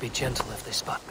Be gentle if they spot me.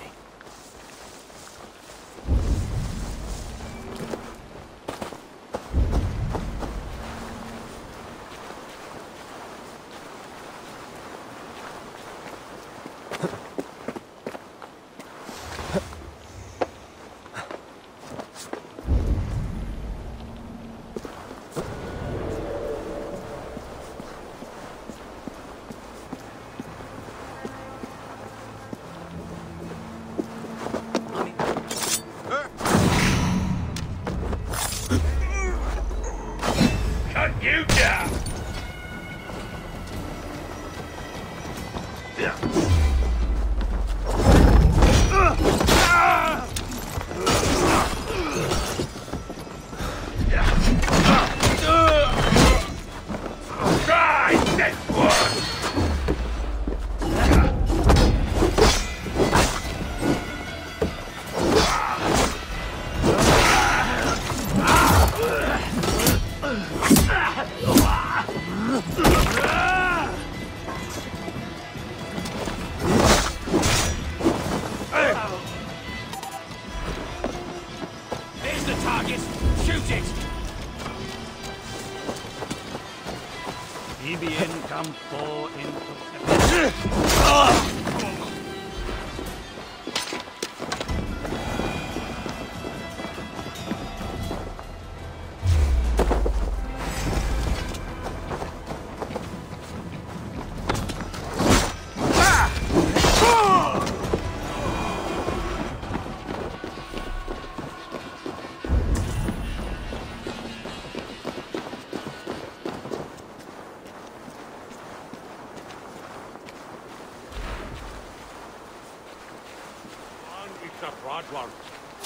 One.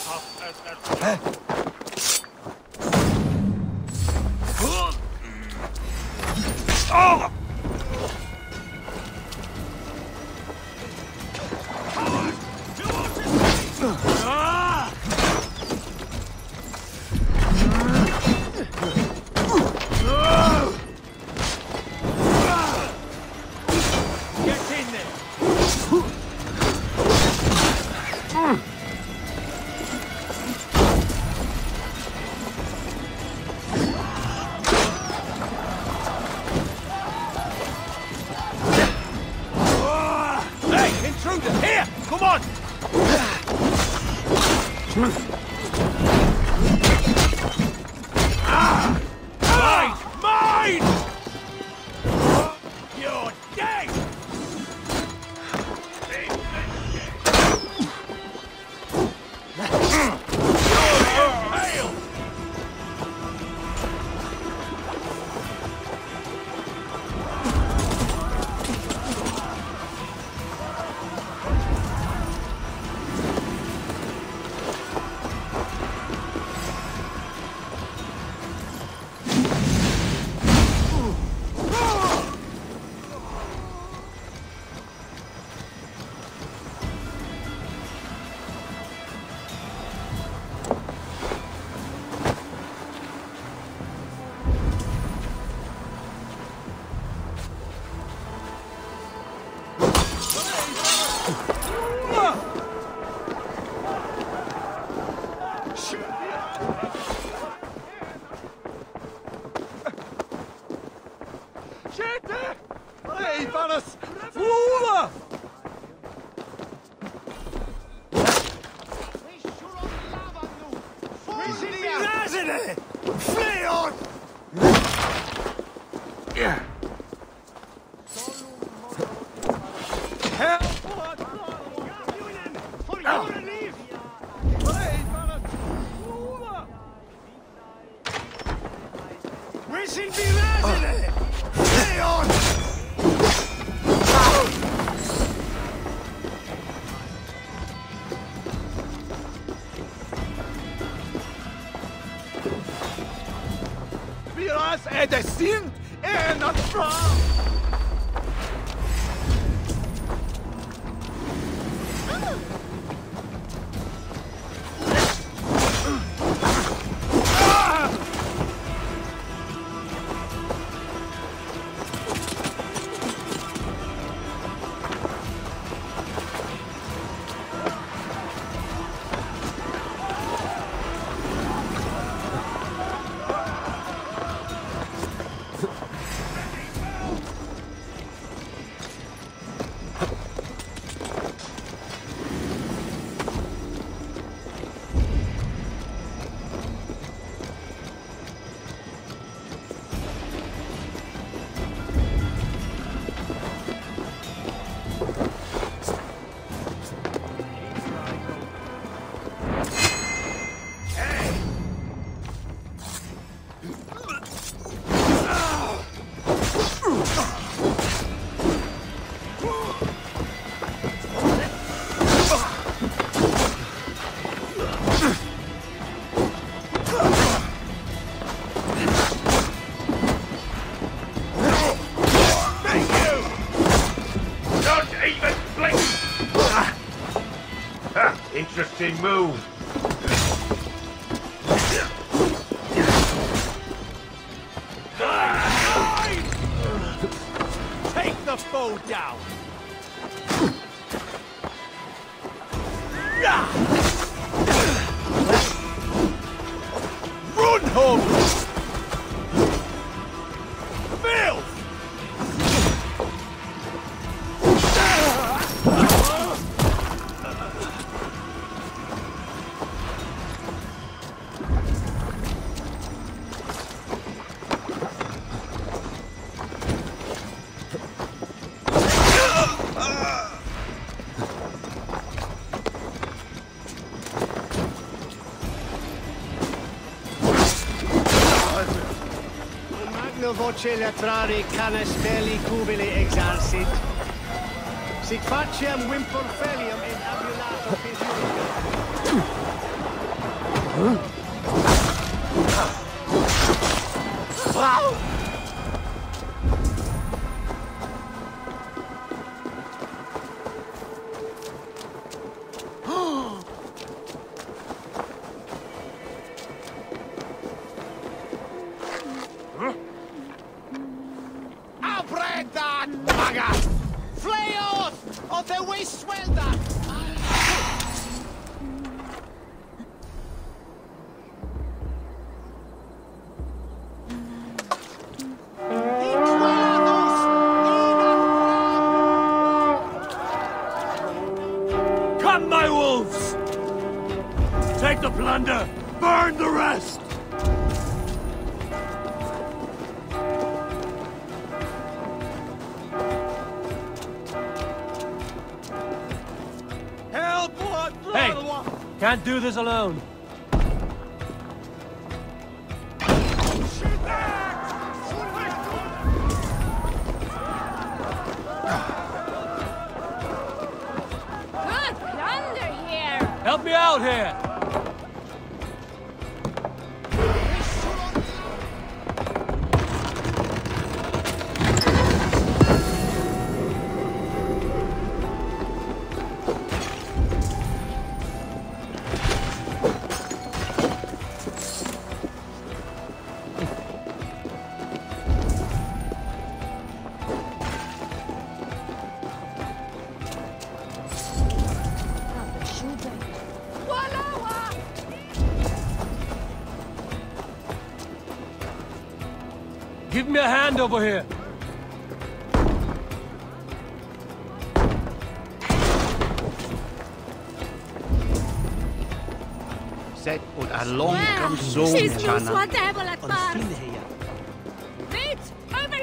Up as Get Siete! Ej, panas! Fula! Razine! Flee on! Ej, panas! Miras and det sint Take the foe down! Run, Holmes! Voce latrari canes belli cubili exarsit. Sic faciem wimpor felium in abulato fisiulica. Apreta, Help me out here! A hand over here. Set ut along Well, come she's zone, loose Chana. whatever at bar. here. Wait! Over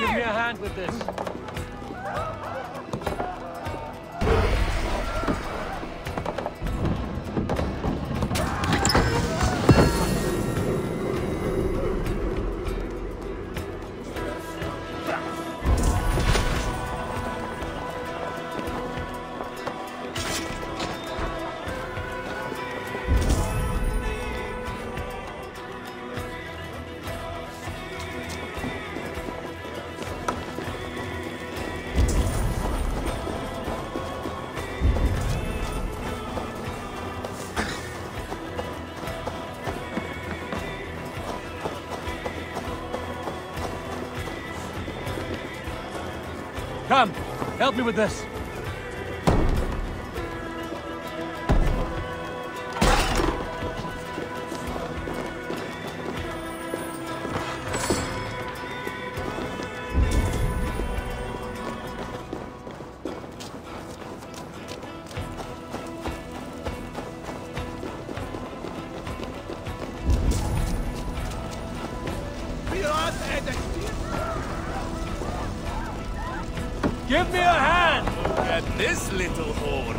Give me a hand with this. Come, help me with this. Give me a hand! At this little horde.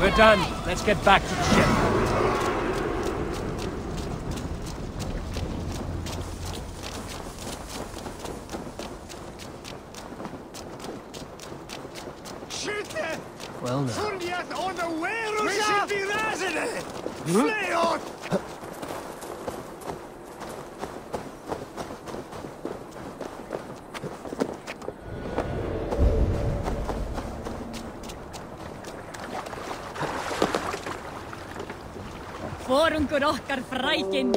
We're done. Let's get back to the ship. Shite! Well now. Fundiath on the way, We should be razzing it! Flay hmm? on! Forungur okkar frækin.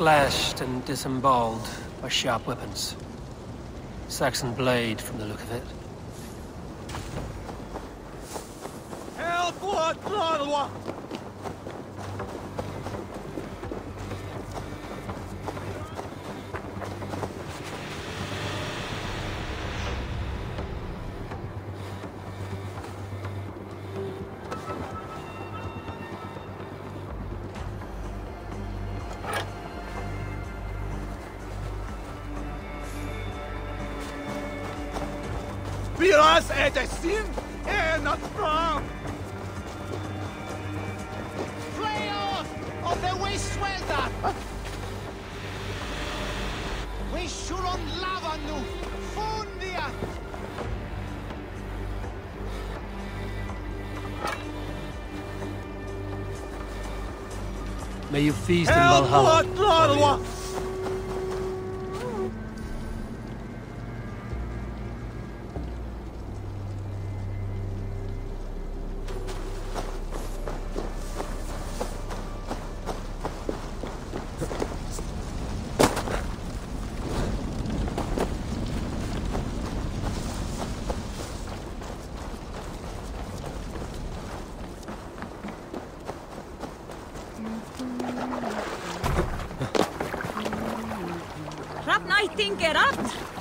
Slashed and disemboweled by sharp weapons. Saxon blade from the look of it. Help! What? Lord, Piras är det synd är not strong. Flay off! Of the way swelda! We should on lava nu! Fundia! May you feast in! Valhalla. What? Lord,